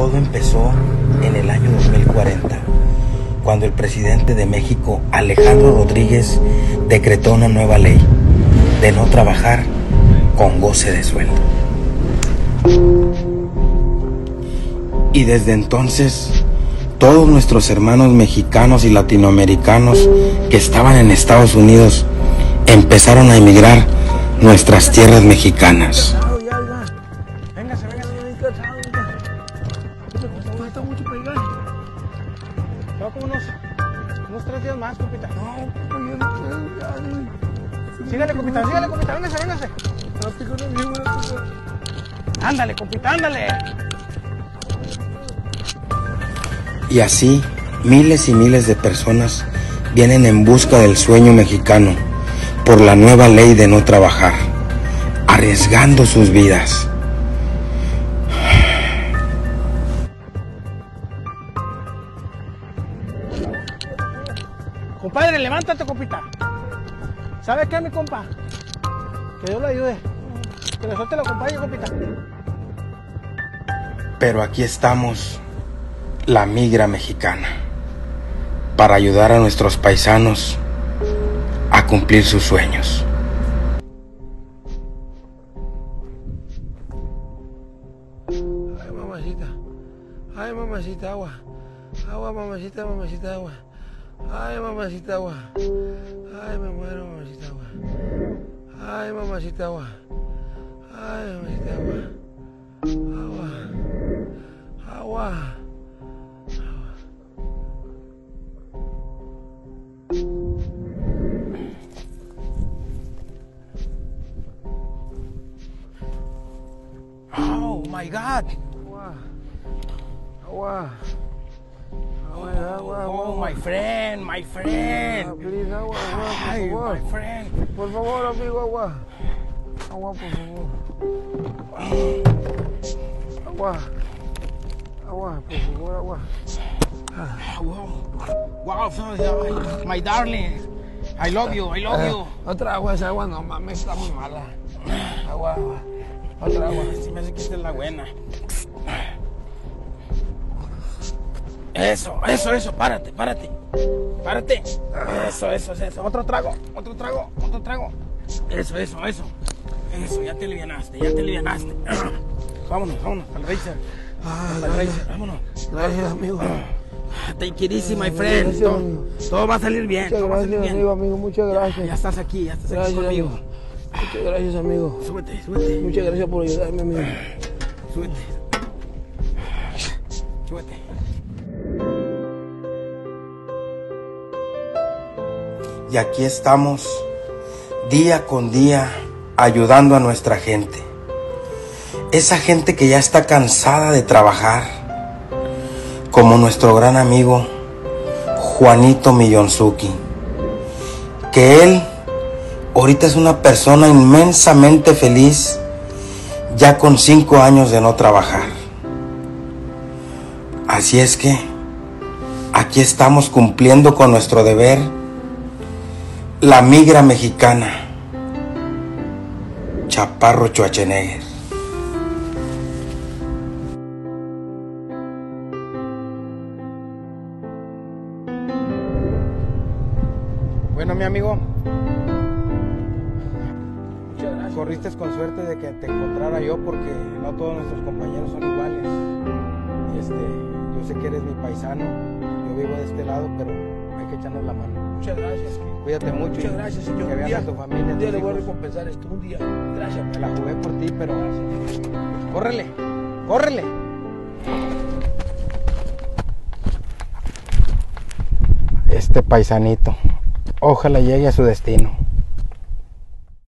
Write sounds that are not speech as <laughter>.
Todo empezó en el año 2040, cuando el presidente de México, Alejandro Rodríguez, decretó una nueva ley de no trabajar con goce de sueldo. Y desde entonces, todos nuestros hermanos mexicanos y latinoamericanos que estaban en Estados Unidos empezaron a emigrar nuestras tierras mexicanas. Va como unos, unos tres días más, compita. No, yo no güey. Sígale, compita, sígale, compita. Véngase, véngase. No, rápido. Ándale, compita, ándale. Y así, miles y miles de personas vienen en busca del sueño mexicano por la nueva ley de no trabajar, arriesgando sus vidas. Compadre, levántate, compita. ¿Sabe qué, mi compa? Que Dios le ayude. Que le suelte la acompañe, compita. Pero aquí estamos, la migra mexicana, para ayudar a nuestros paisanos a cumplir sus sueños. Ay, mamacita. Ay, mamacita, agua. Agua, mamacita, mamacita, agua. Ay, mamacita, agua. Ay, me muero, mamacita, agua. Ay, mamacita, agua. Ay, mamacita, agua. Agua. Agua. Oh, my God. Agua. Agua. Agua, oh, agua, agua. My friend, my Ah, friend. please, agua, agua, por Ay, favor. my friend. Por favor, amigo, agua. Agua, por favor. Agua. Agua, por favor, agua. Wow, wow, so- my darling. I love you, I love you. Otra agua, esa agua no mames, está muy mala. Agua, agua. Otra agua. Si me hace que esta es la buena. Eso, eso, eso, párate, párate. Párate. Eso, eso, eso. Otro trago, otro trago, otro trago. Eso, eso, eso. Eso, ya te alivianaste, ya te alivianaste. <clears throat> Vámonos, vámonos, al racer. Al racer, vámonos. Gracias, amigo. <clears throat> Take it easy, my friend. Gracias, Todo, va a salir bien. Muchas gracias, bien. amigo, amigo. Muchas Ya gracias. estás aquí, ya estás aquí conmigo. amigo. Muchas gracias, amigo. Súbete, súbete, Muchas gracias por ayudarme, amigo. súbete. Súbete. Y aquí estamos, día con día, ayudando a nuestra gente. Esa gente que ya está cansada de trabajar, como nuestro gran amigo Juanito Millonzuki, que él ahorita es una persona inmensamente feliz, ya con cinco años de no trabajar. Así es que aquí estamos cumpliendo con nuestro deber la migra mexicana. Chaparro Schwarzenegger. Bueno, mi amigo. Corriste con suerte de que te encontrara yo porque no todos nuestros compañeros son iguales. Este, yo sé que eres mi paisano, yo vivo de este lado, pero que echarnos la mano. Muchas gracias. Cuídate mucho. Muchas gracias, señor. Que veas a tu familia. Un día le voy a recompensar esto. Un día. Gracias. Me la jugué por ti, pero. Córrele, córrele. Este paisanito. Ojalá llegue a su destino.